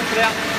completo.